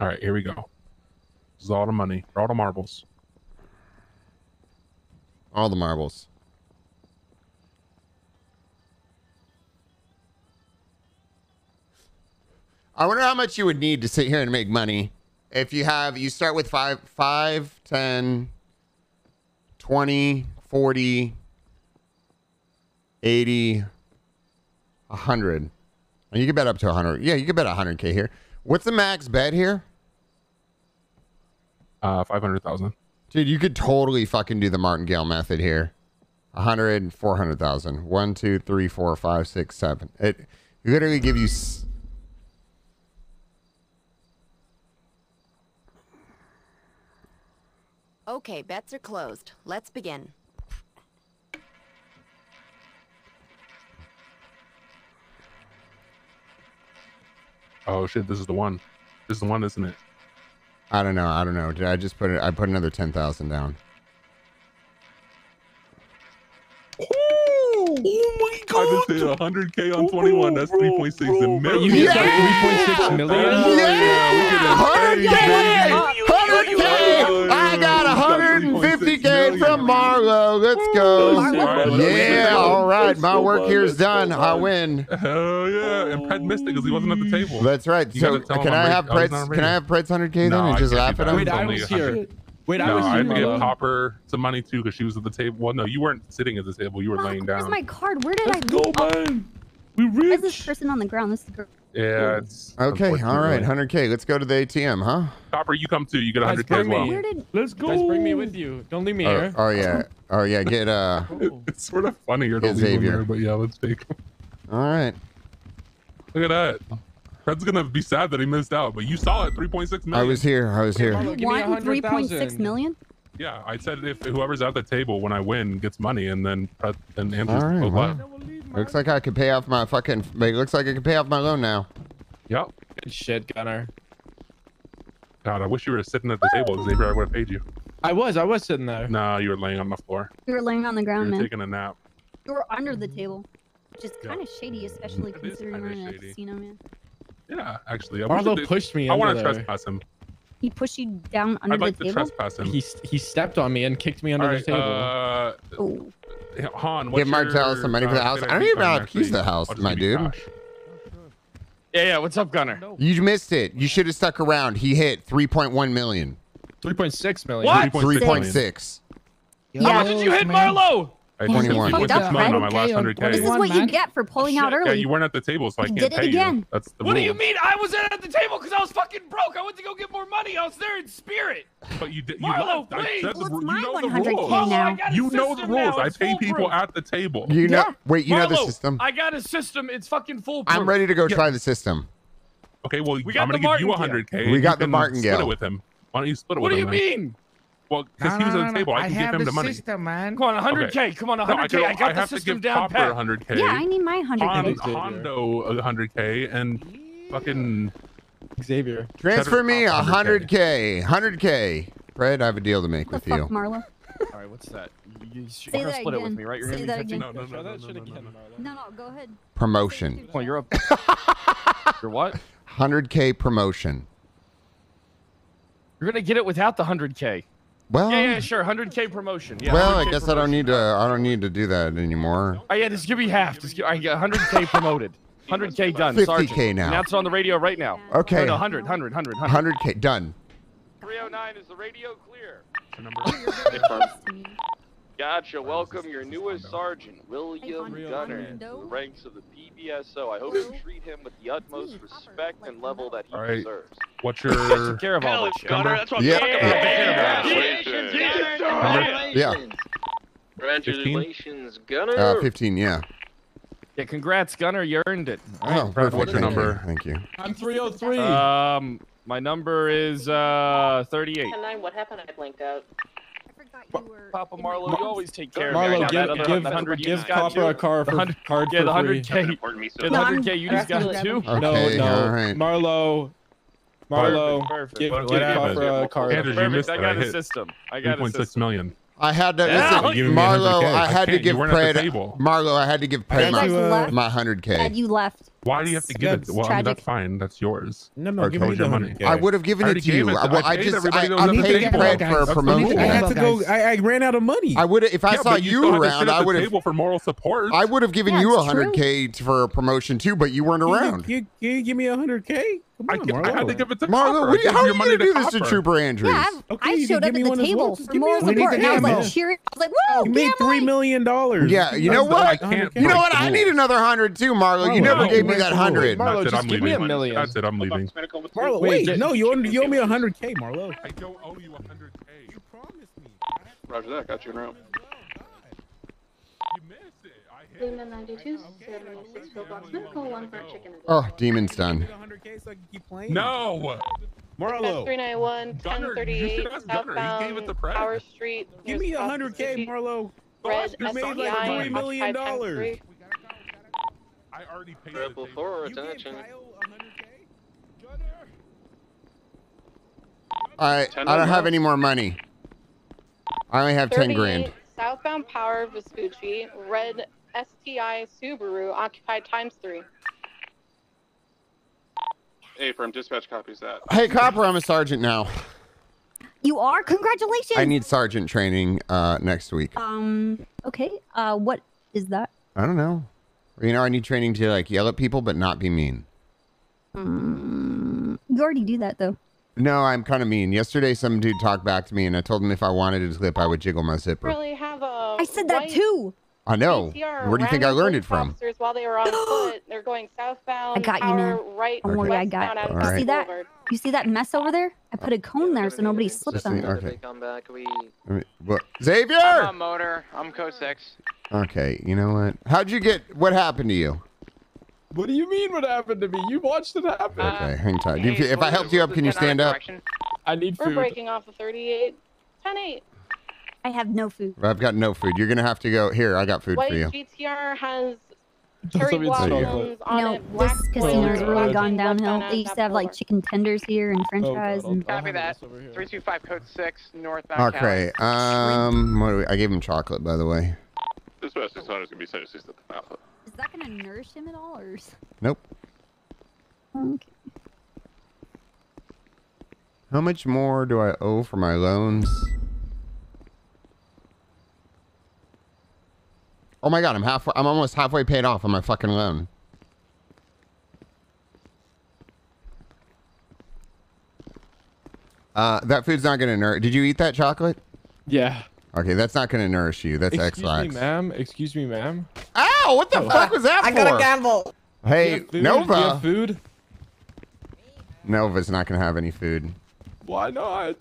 All right, here we go. This is all the money, all the marbles. All the marbles. I wonder how much you would need to sit here and make money. If you have, you start with five, five, 10, 20, 40, 80, 100. And you can bet up to 100. Yeah, you can bet 100K here. What's the max bet here? Uh, five hundred thousand. Dude, you could totally fucking do the martingale method here. 100, 400,000. 1, 2, 3, 4, 5, 6, 7. It literally give you. s- Okay, bets are closed. Let's begin. Oh shit, this is the one. This is the one, isn't it? I don't know. I don't know. Did I just put it? I put another 10,000 down. Oh my god! I just did hundred k on twenty one. That's three point six million. You hit that 3.6 million? Yeah, we Yay! 150K from Marlo. Let's go. Yeah, all right. My work here is done. I win. Hell yeah! And Pred missed it because he wasn't at the table. That's right. You So gotta tell can him I I'm have ra- I oh, was Pred's? not Can I ready. have Pred's 100K then No, and I just can't laugh do at that. him? Wait, I Only was here. Wait, I no, was I here, had to give Marlo. Popper some money too because she was at the table. Well, no, you weren't sitting at the table. You were laying Where's down. my card? Where did Let's I go, leave? Oh, man. We why is this rich. person on the ground? This is girl. Yeah, it's Okay, all right. 100K. Let's go to the ATM, huh? Popper, you come too. You get hundred k as well. me. Did? Let's go. Guys, bring me with you. Don't leave me Oh, here. oh yeah. Oh yeah. Get uh. It's sort of funnier to Yeah, leave him Xavier. there, but yeah, let's take him. All right. Look at that. Fred's gonna be sad that he missed out, but you saw it, 3.6 million. I was here. I was here. Marlo, You give me won three point six 100,000. million? Yeah, I said if whoever's at the table when I win gets money, and then Fred and Andrew's All right, both well. Left. Looks like I could pay off my fucking. It looks like I can pay off my loan now. Yep. Good shit, Gunner. God, I wish you were sitting at the table, Xavier. I would have paid you. I was. I was sitting there. Nah, you were laying on the floor. You were laying on the You ground, were man. taking a nap. You were under the table, which is kind of shady, especially It is considering we're in a shady. casino, man. Yeah, actually. I wish Marlo they- pushed me I want to trespass him. He pushed you down under I'd like the to table. trespass him. He he stepped on me and kicked me under All the table. uh, Oh, Han, what's Give Martell your, some money for the uh, house. I don't ID even card have keys to the house, my dude. cash. Yeah, yeah. What's up, Gunner? You missed it. You should have stuck around. He hit 3.1 million. 3.6 million. What? 3.6. How much did you hit Marlo? I Damn, just you 21. fucked $3.6 up, on my last 100k. this is what you get for pulling out early. Yeah, early. you weren't at the table, so I You can't did it pay again. you. That's the What do you mean? I was at the table because I was fucking broke. I went to go get more money. I was there in spirit. But you did. You Marlo, left. I please. said the, Well, it's ru- my you know the 100K rules. now. I You know the rules. I pay people foolproof. at the table. You know. Yeah. Wait, you know the system? I got a system. It's fucking foolproof. I'm ready to go Yeah. try the system. Okay, well, We got I'm gonna the give you 100k. We got the can martingale. Split it with him. Why don't you split it What with do you mean? Well, because he was at the table, I can give him the money. System, man. Come on, 100k. Come on, 100k. No, I, I, got I the have to system give down Popper pat. 100k. Yeah, I need my Hon- 100K. Xavier. Hondo 100k and fucking Xavier. Transfer me 100K. 100K. Fred, I have a deal to make What with the fuck, you. Marlo? All right, what's that? You, you, Say you're gonna that split it with again. me, right? You're Say gonna that be 50. again. no, no, no, no, no, no, no, no. No, no, go ahead. Promotion. Come on, you're up. you're what? 100K promotion. You're gonna get it without the 100k. Well, Yeah, yeah, sure. 100k promotion. Yeah. well, I 100K guess I don't need to. I don't need to do that anymore. Oh yeah, just give me half. Just give, I get 100k promoted. 100k done. 50K Sergeant. now. Announce it on the radio right now. Okay. No, no, 100, 100, 100, 100. 100K done. 309 is the radio clear. The number. Gotcha. Welcome your newest sergeant, William Gunner, to the ranks of the PBSO. I hope you treat him with the utmost respect and level that he All right. deserves. What's your care of all that shit. number? Yeah. Yeah. Yeah. Congratulations, Gunner. Uh, 15. Yeah. yeah, congrats, Gunner. You earned it. Oh, Fred, perfect. what's your Thank you. number? Thank you. I'm 303. Um, my number is uh 38. Nine, what happened? I blanked out. I forgot you were. Papa in Marlo, you always take care of me. Marlo, got give that other give 100 give just got Copper a car for 100 card Yeah, for the free. 100k. Yeah, the 100k you just got Absolutely. too. Okay. No, no. All right. Marlo, Marlo, Perfect. give, What- give what? Copper a card. Andrew, you Perfect. missed I got I a system. I got a 3.6 system. million. I had to Yeah. listen, You giving me Marlo. 100K. I I had to give you weren't at the Pred. Marlo, I had to give Pred my, left. my hundred Dad, k. you left. Why do you have to give it? That's Well, I mean, that's fine. That's yours. No, no, Or give me your money. 100K. I would have given it to you. it. I, well, I I just I, I paid table. Pred for a that's I, promotion. I had to go. I, I ran out of money. I would if I yeah, saw you, you still had to around, I would have. table for moral support. I would have given Yeah, you a it's true. hundred k for a promotion too, but you weren't Can you- around. You, you give me a hundred K? Come I, on, I had to Marlo. give it to Marlo, Copper. what I are you, gave how are your you money gonna do this to Trooper Andrews? Yeah, I've, Okay, I showed up at the as well. table for give me moral support, and I was like man. cheering. I was like, You "Woo, made three family!" million dollars. Yeah, you know what I can't You know what? I need another hundred too, Marlo. You never no, gave me that hundred. Marlo, That's it. just give me a million. That's it. I'm leaving. Marlo, Wait, wait, no, you owe, me a hundred K, Marlo. I don't owe you 100k. You promised me. Roger that. Got you in route. You missed it. I hit. Luna 92, 76 Pillbox Medical, one for chicken. Oh, demon's done. the hundred K so I can keep playing. No. Marlo, 391, Gunner, you should ask Gunner. He gave it to southbound Brad. Power Street. give me a hundred K, Marlo. Red You made like three million occupied times dollars. I already paid Triple the table. four, You gave attention. Kyle a hundred K. I Ten I don't have any more money. I only have ten grand. Southbound Power Vespucci, red STI Subaru, occupied times three. Hey, from dispatch copies that. Hey, copper, I'm a sergeant now. You are. Congratulations. I need sergeant training uh, next week. Um. Okay. Uh. What is that? I don't know. You know, I need training to like yell at people but not be mean. Um. You already do that though. No, I'm kind of mean. Yesterday, some dude talked back to me, and I told him if I wanted his clip, I would jiggle my zipper. Really have a. I said that white too. I know. GTR Where do you think I learned it from? officers While they were on foot, they're going southbound. I got you power, now. Right. Don't worry, I got westbound it. out of All You see that? You see that mess over there? I put a cone there so nobody slips on it. okay. come back, we... I mean, what- Xavier. motor. I'm code 6. Okay, you know what? How'd you get? What happened to you? What do you mean? What happened to me? You watched it happen. Uh, Okay, hang tight. Hey, if I helped you up, can you just get out stand up? I need food. We're breaking off the 38. 10-8. I have no food. I've got no food. You're gonna have to go. Here, I got food White for you. GTR has That's cherry what it's called. blossoms on You know, it. Black this casino's Oh, really God. gone downhill. westbound They used to have like chicken tenders here and French Oh, fries. I'll- And I'll Copy have that. over here. 325 code 6, northbound Okay. Um, what do we, I gave him chocolate, by the way. Dispatch 600 is gonna be sent to System Alpha. is that gonna nourish him at all, or? is- Nope. Okay. How much more do I owe for my loans? Oh my god, I'm halfway. I'm almost halfway paid off on my fucking loan. Uh, that food's not gonna nourish. Did you eat that chocolate? Yeah. Okay, that's not gonna nourish you. That's Excuse me, Ex-Lax. ma'am. Excuse me, ma'am. Ow! What the fuck was that I for? I got a gavel. Do you Hey, have food? Do you have Nova. food? Nova's not gonna have any food. Why not?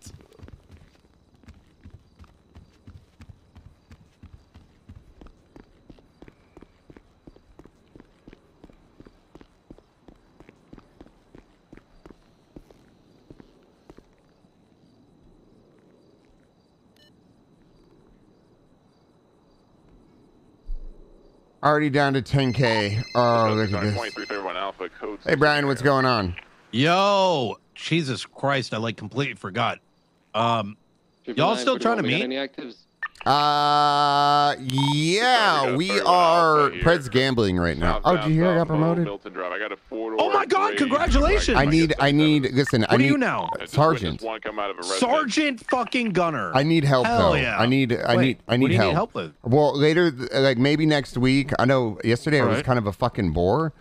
Already down to 10k. Oh, look at this. 2331 Alpha code. Hey, Brian, what's going on? Yo, Jesus Christ, I like completely forgot. Um, y'all still trying to meet? Any actives? Uh, yeah, we are. Alpha. Pred's gambling right now. Oh, did you hear I got promoted? Milton Drive. I got a four Oh my God, congratulations. I need, I need. Listen, I what are need you now? sergeant. One come out of a residence. Sergeant fucking Gunner. I need help Hell though. yeah. I need, I Wait, need, I need what do you help. need help with? Well, later, th- like maybe next week. I know yesterday I was Alright. kind of a fucking bore.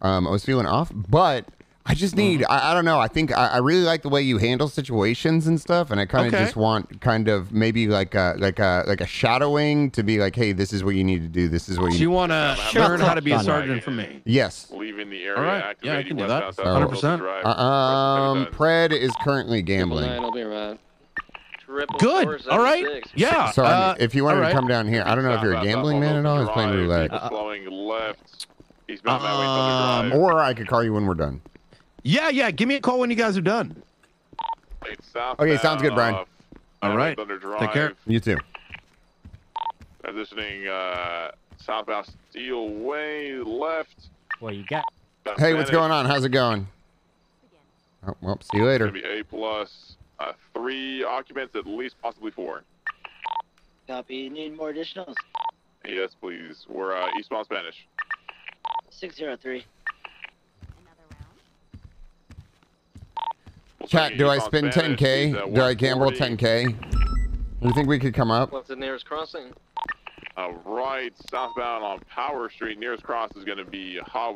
Um, I was feeling off, but I just need. Uh-huh. I, I don't know. I think I, I really like the way you handle situations and stuff, and I kind of Okay. just want kind of maybe like a like a like a shadowing to be like, hey, this is what you need to do. This is what So you. you want to learn how to be a sergeant from me? yes. Leaving the area. All right. Yeah, I can do that. South 100%. Milton Drive. Uh, um, Pred is currently gambling. I'll be right. Good. All right. Yeah. So I mean, uh, if you wanted all to come down here, I don't know if you're a gambling man at all. He's playing roulette. Drive, people flowing left. Eastbound Um, Highway Southern Or I could call you when we're done. Yeah, yeah. Give me a call when you guys are done. Okay, sounds good, Brian. off All Highway right. Thunder Drive. Take care. You too. Transitioning uh, southbound Steele Way left. What you got? Hey, what's going on? How's it going? Oh, well, see you later. gonna be A plus. Uh, three occupants, at least possibly four. Copy. Need more additionals? Yes, please. We're uh, eastbound Spanish. 603. We'll Chat, do I eastbound spend 10k? Do I gamble 10k? Do You think we could come up? What's the nearest crossing? Uh, right southbound on Power Street. Nearest cross is going to be Hot